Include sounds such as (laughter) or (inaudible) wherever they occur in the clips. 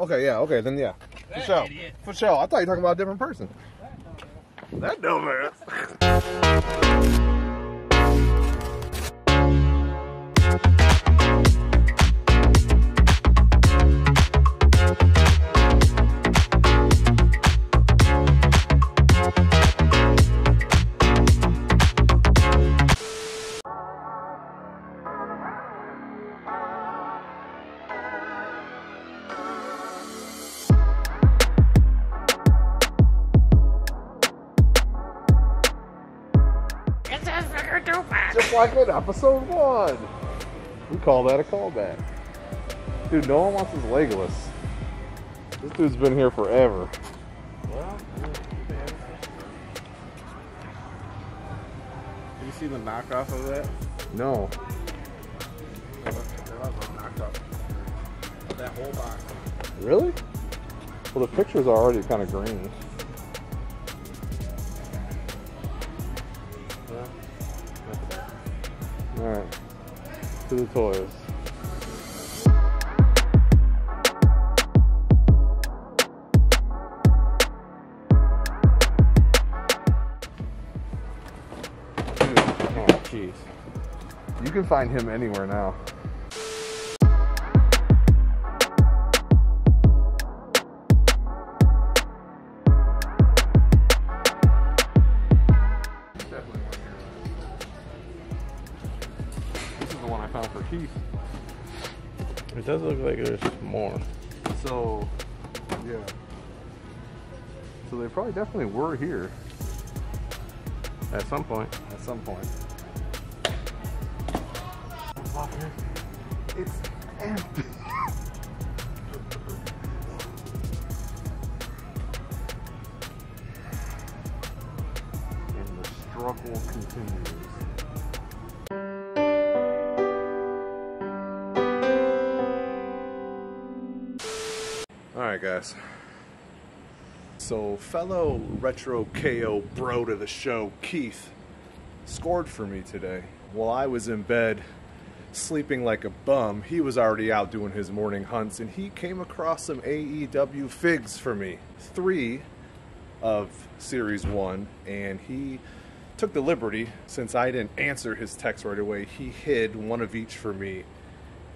Okay, yeah, okay, then yeah. For sure. For sure. I thought you were talking about a different person. That (laughs) dumbass. Just like in episode one. We call that a callback. Dude, no one wants his Legolas. This dude's been here forever. Well, Have you seen the knockoff of that? No. There was a knockoff of that whole box. Really? Well, the pictures are already kind of green. Alright. To the toys. Oh, jeez. You can find him anywhere now. One I found for Keith. It does look like there's more. So, yeah. So they probably definitely were here At some point. at some point. It's empty. (laughs) and the struggle continues. Guys. So, fellow retro KO bro to the show, Keith, scored for me today. While I was in bed sleeping like a bum, he was already out doing his morning hunts and he came across some AEW figs for me. Three of Series 1, and he took the liberty, since I didn't answer his text right away, he hid one of each for me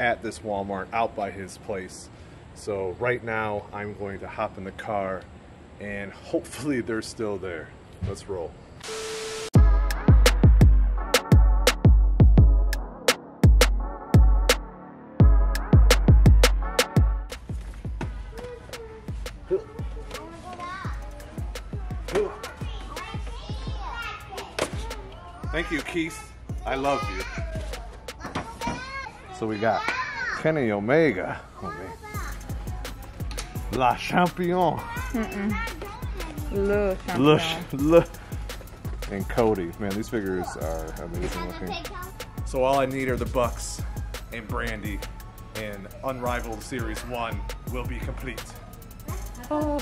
at this Walmart out by his place. So right now I'm going to hop in the car and hopefully they're still there. Let's roll. Thank you, Keith. I love you. So we got Kenny Omega. Oh, man. La Champion. Le Le, champion. le. And Cody. Man, these figures are amazing looking. So all I need are the Bucks and Brandi, and Unrivaled Series 1 will be complete. (laughs) All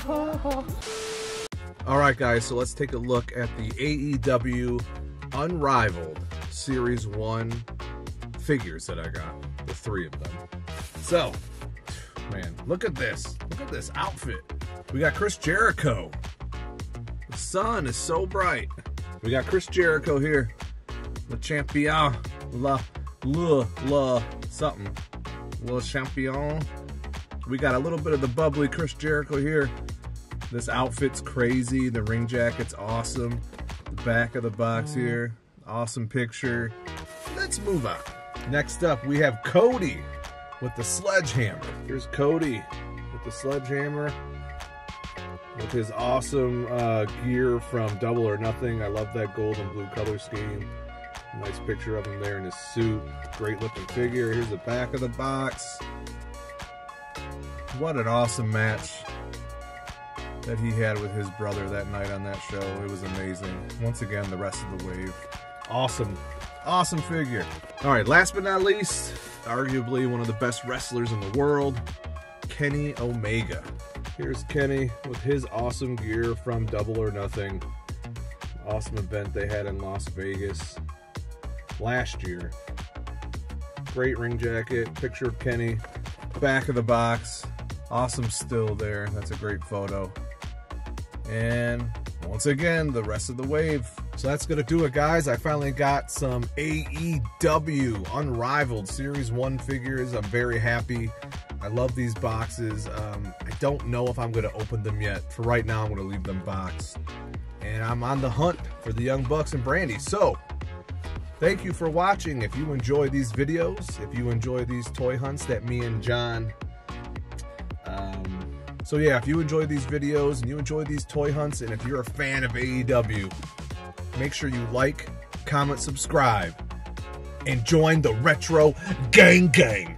right, guys, so let's take a look at the AEW Unrivaled Series 1 figures that I got. The three of them. So, man, look at this. Look at this outfit. We got Chris Jericho. The sun is so bright. We got Chris Jericho here. Le champion. La, la, la, something. Le champion. We got a little bit of the bubbly Chris Jericho here. This outfit's crazy. The ring jacket's awesome. The back of the box here. Awesome picture. Let's move on. Next up, we have Cody with the sledgehammer. Here's Cody with the sledgehammer with his awesome uh, gear from Double or Nothing. I love that gold and blue color scheme. Nice picture of him there in his suit. Great looking figure. Here's the back of the box. What an awesome match that he had with his brother that night on that show. It was amazing. Once again, the rest of the wave. Awesome. Awesome figure. All right, last but not least, arguably one of the best wrestlers in the world, Kenny Omega. Here's Kenny with his awesome gear from Double or Nothing. Awesome event they had in Las Vegas last year. Great ring jacket, picture of Kenny, back of the box. Awesome still there. That's a great photo. And once again, the rest of the wave. So that's going to do it, guys. I finally got some AEW Unrivaled Series 1 figures. I'm very happy. I love these boxes. Um, I don't know if I'm going to open them yet. For right now, I'm going to leave them boxed. And I'm on the hunt for the Young Bucks and Brandi. So, thank you for watching. If you enjoy these videos, if you enjoy these toy hunts that me and John um, so yeah, if you enjoy these videos and you enjoy these toy hunts, and if you're a fan of AEW, make sure you like, comment, subscribe, and join the Retro Gang Gang.